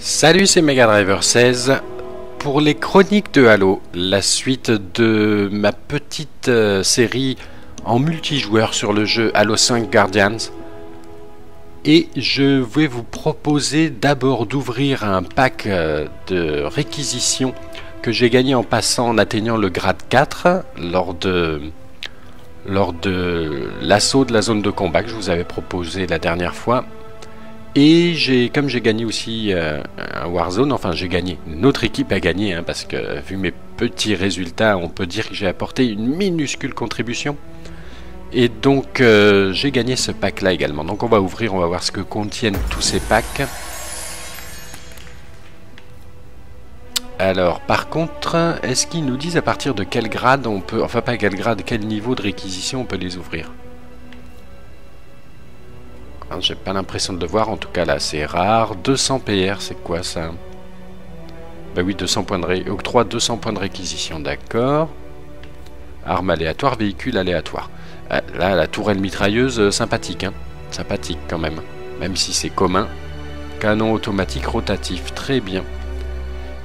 Salut, c'est Mega Driver 16 pour les chroniques de Halo, la suite de ma petite euh, série en multijoueur sur le jeu Halo 5 Guardians. Et je vais vous proposer d'abord d'ouvrir un pack euh, de réquisition que j'ai gagné en passant en atteignant le grade 4 lors de lors de l'assaut de la zone de combat que je vous avais proposé la dernière fois. Et j'ai, comme j'ai gagné aussi euh, un Warzone, enfin j'ai gagné, notre équipe a gagné, hein, parce que vu mes petits résultats, on peut dire que j'ai apporté une minuscule contribution. Et donc euh, j'ai gagné ce pack là également. Donc on va ouvrir, on va voir ce que contiennent tous ces packs. Alors par contre, est-ce qu'ils nous disent à partir de quel grade on peut, enfin pas quel grade, quel niveau de réquisition on peut les ouvrir? Hein, j'ai pas l'impression de le voir, en tout cas là c'est rare. 200 PR, c'est quoi ça? Bah oui, 200 points de ré... octroi 200 points de réquisition, d'accord. Arme aléatoire, véhicule aléatoire. Ah, là, la tourelle mitrailleuse, euh, sympathique, hein. Sympathique quand même. Même si c'est commun. Canon automatique rotatif, très bien.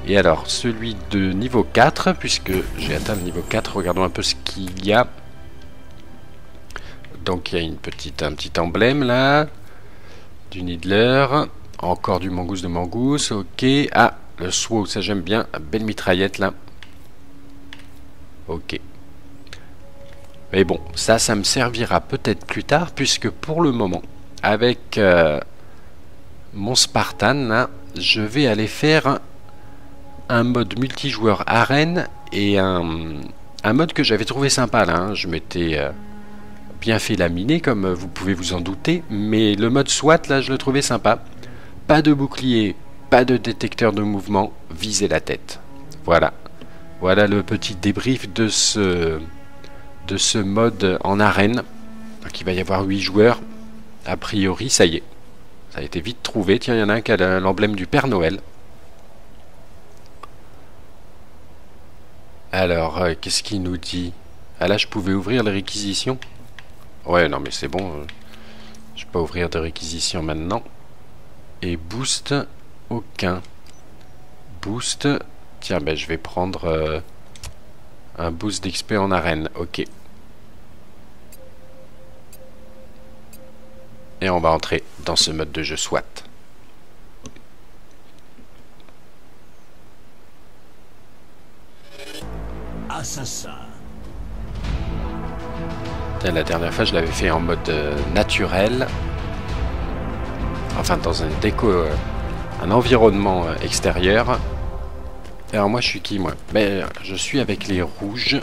Et alors, celui de niveau 4, puisque j'ai atteint le niveau 4, regardons un peu ce qu'il y a. Donc il y a un petit emblème là. Du Needler. Encore du Mangousse de Mangousse. Ok. Ah, le SWO, ça j'aime bien. Belle mitraillette là. Ok. Mais bon, ça, ça me servira peut-être plus tard, puisque pour le moment, avec euh, mon Spartan, je vais aller faire un mode multijoueur arène et un, un mode que j'avais trouvé sympa là. Hein. Je m'étais... Euh, bien fait laminer, comme vous pouvez vous en douter, mais le mode SWAT, là, je le trouvais sympa. Pas de bouclier, pas de détecteur de mouvement, visez la tête. Voilà. Voilà le petit débrief de ce, de ce mode en arène. Donc il va y avoir 8 joueurs. A priori, ça y est. Ça a été vite trouvé. Tiens, il y en a un qui a l'emblème du Père Noël. Alors, euh, qu'est-ce qu'il nous dit? Ah là, je pouvais ouvrir les réquisitions Ouais, non, mais c'est bon. Euh, je peux ouvrir de réquisition maintenant. Et boost, aucun. Boost. Tiens, ben, je vais prendre euh, un boost d'XP en arène. Ok. Et on va entrer dans ce mode de jeu SWAT. Assassin. La dernière fois, je l'avais fait en mode euh, naturel. Enfin, dans un déco, euh, un environnement euh, extérieur. Alors moi, je suis qui, moi? Ben, je suis avec les rouges.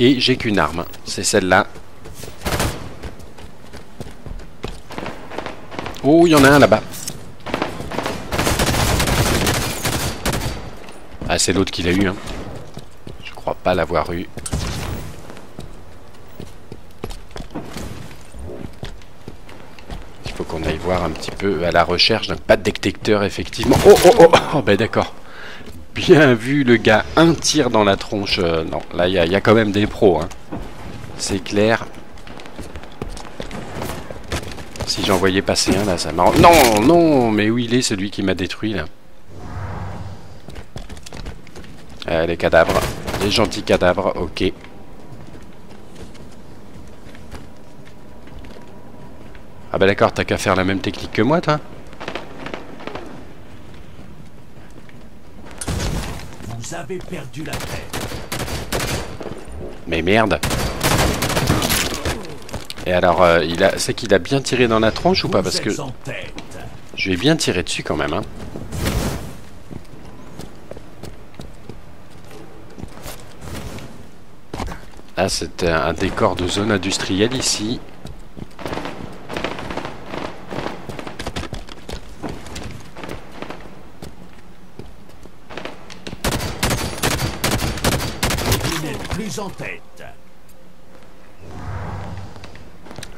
Et j'ai qu'une arme. C'est celle-là. Oh, il y en a un là-bas. Ah, c'est l'autre qui l'a eu. Hein. Je crois pas l'avoir eu. Voir un petit peu à la recherche d'un pas de détecteur, effectivement. Oh, oh, oh, oh ben d'accord. Bien vu, le gars. Un tir dans la tronche. Euh, non, là, il y, a quand même des pros. Hein. C'est clair. Si j'en voyais passer un, là, ça marrant. Non, non, mais où il est, celui qui m'a détruit, là? Euh, Les cadavres. Les gentils cadavres, ok. Ah bah d'accord, t'as qu'à faire la même technique que moi, toi Vous avez perdu la tête. Mais merde Et alors, euh, il a, c'est qu'il a bien tiré dans la tronche ou pas? Parce que je vais bien tirer dessus quand même. Hein. Ah, c'est un décor de zone industrielle ici. En tête.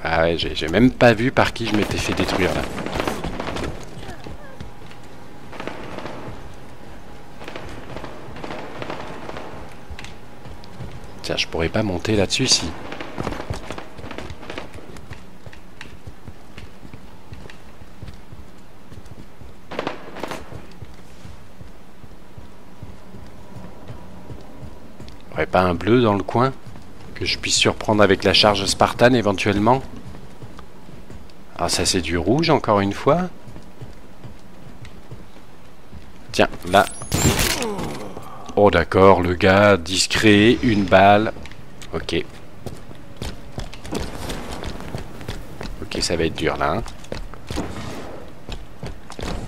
Ah ouais, j'ai même pas vu par qui je m'étais fait détruire là. Tiens, je pourrais pas monter là-dessus si. Aurait pas un bleu dans le coin Que je puisse surprendre avec la charge Spartan éventuellement? Ah ça c'est du rouge encore une fois Tiens, là. Oh d'accord, le gars, discret, une balle. Ok. Ok, ça va être dur là.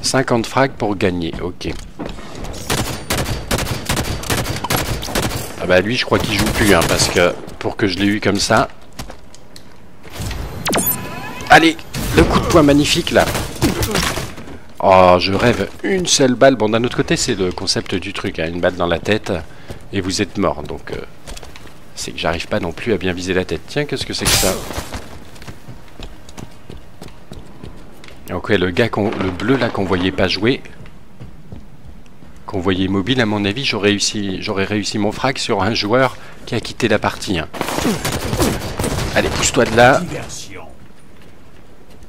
50 hein. frags pour gagner, ok. Ah bah lui je crois qu'il joue plus hein, parce que pour que je l'ai eu comme ça. Allez, le coup de poing magnifique là. Oh, je rêve une seule balle. Bon, d'un autre côté, c'est le concept du truc. Hein. Une balle dans la tête et vous êtes mort. Donc, euh, c'est que j'arrive pas non plus à bien viser la tête. Tiens, qu'est-ce que c'est que ça? Ok, le gars, le bleu là qu'on voyait pas jouer, qu'on voyait mobile, à mon avis, j'aurais réussi, mon frac sur un joueur qui a quitté la partie. Hein. Allez, pousse-toi de là.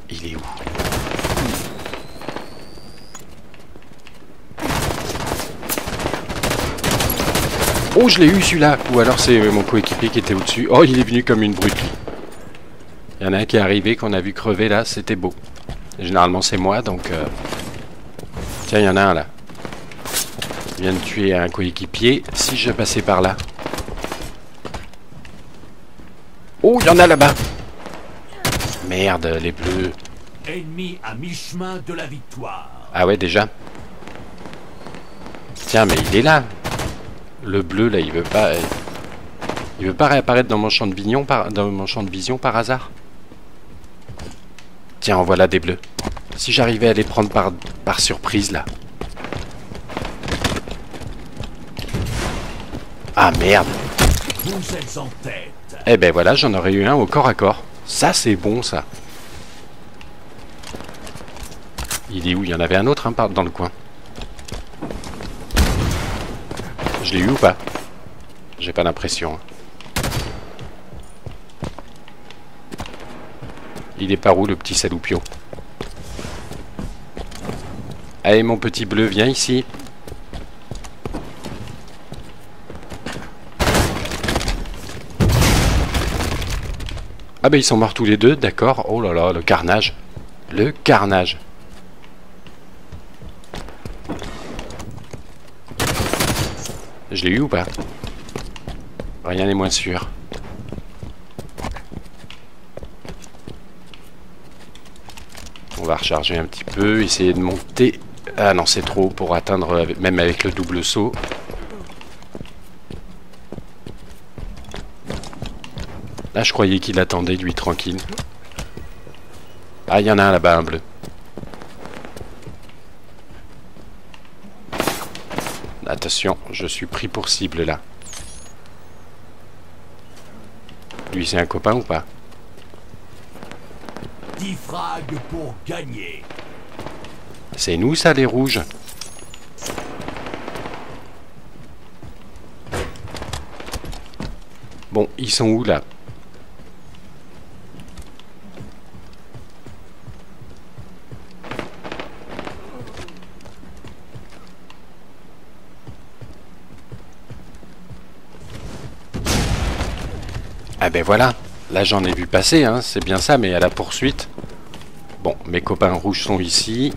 Il est où? Oh, je l'ai eu celui-là Ou alors c'est mon coéquipier qui était au-dessus. Oh, il est venu comme une brute, Il y en a un qui est arrivé, qu'on a vu crever là, c'était beau. Généralement, c'est moi, donc... Euh, tiens, il y en a un là. Il vient de tuer un coéquipier. Si je passais par là... Oh, il y en a là-bas Merde, les bleus. Ennemi à mi-chemin de la victoire. Ah ouais, déjà Tiens, mais il est là le bleu, là, il veut pas... Il veut pas réapparaître dans mon champ de vision par, dans mon champ de vision par hasard Tiens, en voilà des bleus. Si j'arrivais à les prendre par, par surprise, là. Ah, merde Eh ben voilà, j'en aurais eu un au corps à corps. Ça, c'est bon, ça. Il est où? Il y en avait un autre, hein, dans le coin. Je l'ai eu ou pas? J'ai pas l'impression. Il est par où le petit saloupio Allez mon petit bleu, viens ici. Ah bah ils sont morts tous les deux, d'accord. Oh là là, le carnage. Le carnage. Je l'ai eu ou pas? Rien n'est moins sûr. On va recharger un petit peu, essayer de monter. Ah non, c'est trop pour atteindre, même avec le double saut. Là, je croyais qu'il attendait, lui, tranquille. Ah, il y en a un là-bas, un bleu. Attention, je suis pris pour cible là. Lui, c'est un copain ou pas? 10 frags pour gagner. C'est nous ça les rouges? Bon, ils sont où là? Ah ben voilà, là j'en ai vu passer, hein, c'est bien ça, mais à la poursuite. Bon, mes copains rouges sont ici.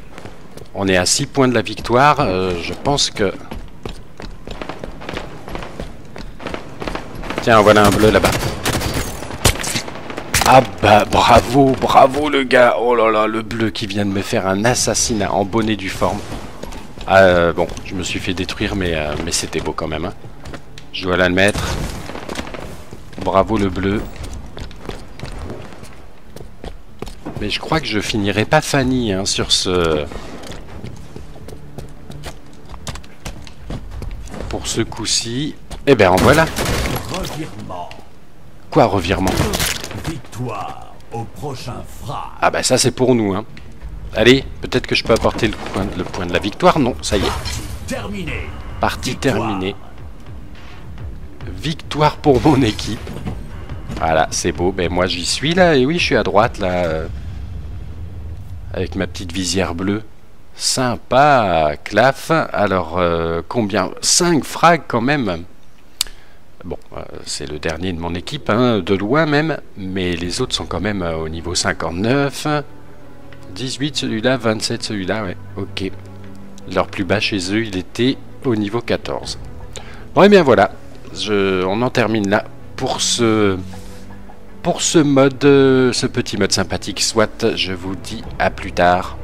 On est à 6 points de la victoire. Euh, je pense que... Tiens, voilà un bleu là-bas. Ah bah bravo, bravo le gars. Oh là là, le bleu qui vient de me faire un assassinat en bonnet du forme. Euh, bon, je me suis fait détruire, mais, euh, c'était beau quand même. Hein. Je dois l'admettre. Bravo le bleu. Mais je crois que je finirai pas Fanny hein, sur ce... Pour ce coup-ci. Eh ben en voilà. Quoi revirement? Victoire au prochain Ah bah ça c'est pour nous. Hein. Allez, peut-être que je peux apporter le point, le point de la victoire. Non, ça y est. Partie terminée. Victoire pour mon équipe. Voilà, c'est beau. Ben moi j'y suis là. Et oui, je suis à droite là. Euh, avec ma petite visière bleue. Sympa, claf. Alors, euh, combien? 5 frags quand même. Bon, euh, c'est le dernier de mon équipe, hein, de loin même, mais les autres sont quand même au niveau 59. 18 celui-là, 27 celui-là, ouais, ok. Leur plus bas chez eux, il était au niveau 14. Bon, et bien voilà, on en termine là pour ce, pour ce mode, euh, ce petit mode sympathique. Soit, je vous dis à plus tard.